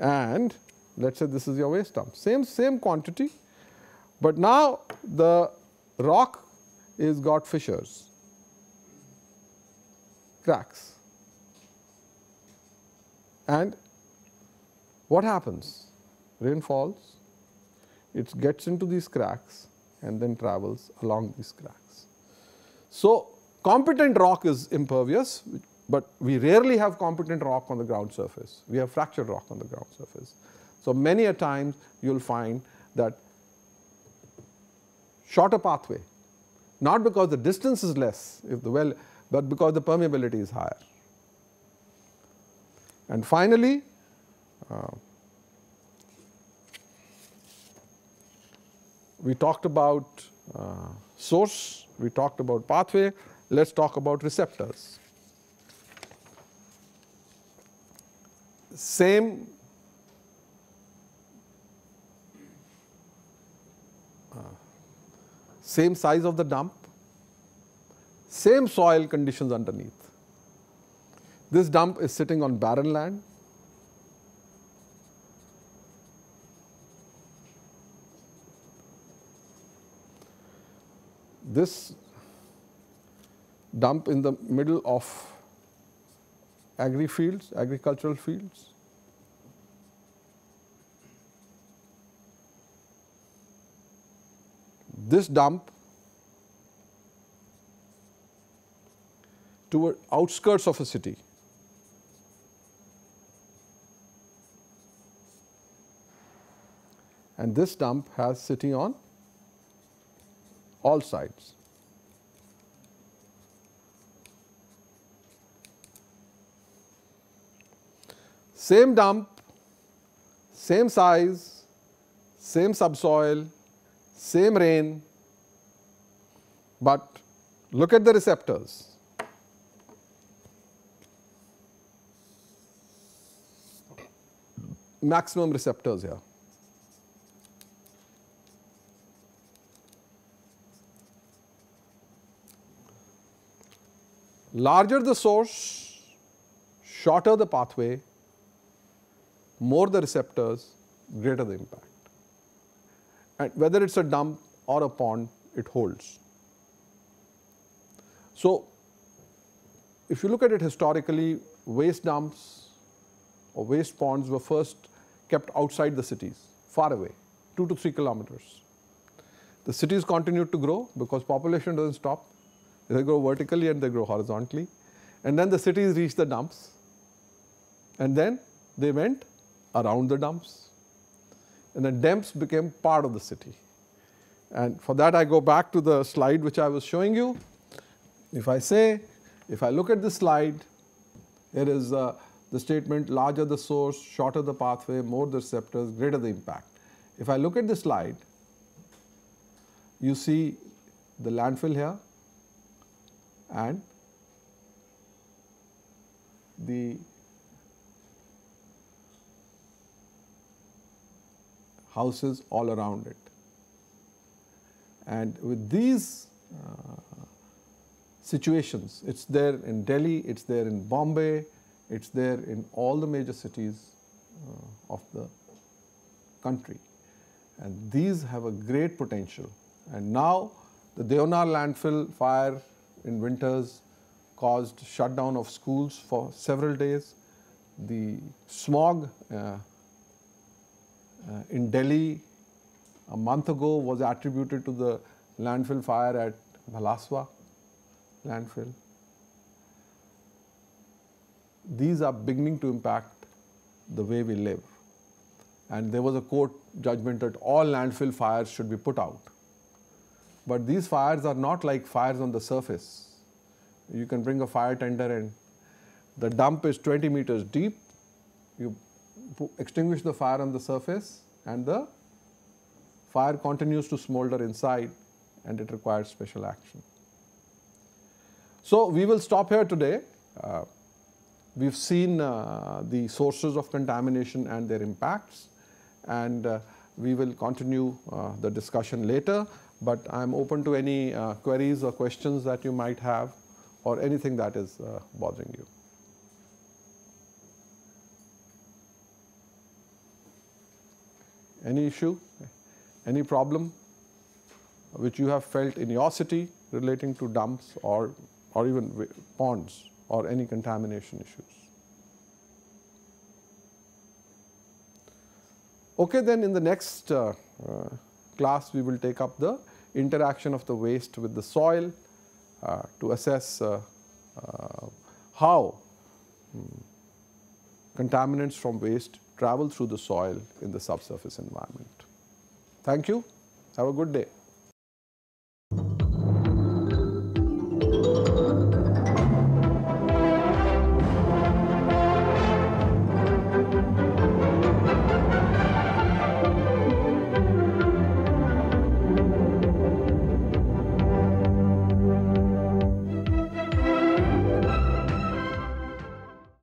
and let us say this is your waste dump same same quantity, but now the rock is got fissures, cracks. And what happens? Rain falls, it gets into these cracks and then travels along these cracks. So, competent rock is impervious, but we rarely have competent rock on the ground surface. We have fractured rock on the ground surface. So, many a times you will find that shorter pathway not because the distance is less if the well, but because the permeability is higher. And finally, uh, we talked about uh, source, we talked about pathway, let us talk about receptors. Same uh, same size of the dump, same soil conditions underneath. This dump is sitting on barren land. This dump in the middle of agri fields, agricultural fields. this dump toward outskirts of a city. And this dump has city on all sides. Same dump, same size, same subsoil, same rain, but look at the receptors. Maximum receptors here. Larger the source, shorter the pathway, more the receptors, greater the impact. And whether it's a dump or a pond, it holds. So, if you look at it historically, waste dumps or waste ponds were first kept outside the cities, far away, 2 to 3 kilometers. The cities continued to grow because population doesn't stop. They grow vertically and they grow horizontally. And then the cities reached the dumps. And then they went around the dumps. And the dumps became part of the city. And for that I go back to the slide which I was showing you. If I say, if I look at this slide, here is uh, the statement larger the source, shorter the pathway, more the receptors, greater the impact. If I look at the slide, you see the landfill here and the houses all around it. And with these uh, situations, it's there in Delhi, it's there in Bombay, it's there in all the major cities uh, of the country. And these have a great potential. And now the Deonar landfill fire in winters caused shutdown of schools for several days. The smog uh, uh, in Delhi a month ago was attributed to the landfill fire at Bhalaswa landfill. These are beginning to impact the way we live. And there was a court judgment that all landfill fires should be put out. But these fires are not like fires on the surface. You can bring a fire tender and the dump is 20 meters deep. Extinguish the fire on the surface and the fire continues to smolder inside and it requires special action. So, we will stop here today. Uh, we have seen uh, the sources of contamination and their impacts and uh, we will continue uh, the discussion later but I am open to any uh, queries or questions that you might have or anything that is uh, bothering you. Any issue, any problem which you have felt in your city relating to dumps or, or even ponds or any contamination issues. Okay, then in the next uh, uh, class we will take up the interaction of the waste with the soil uh, to assess uh, uh, how um, contaminants from waste travel through the soil in the subsurface environment. Thank you. Have a good day.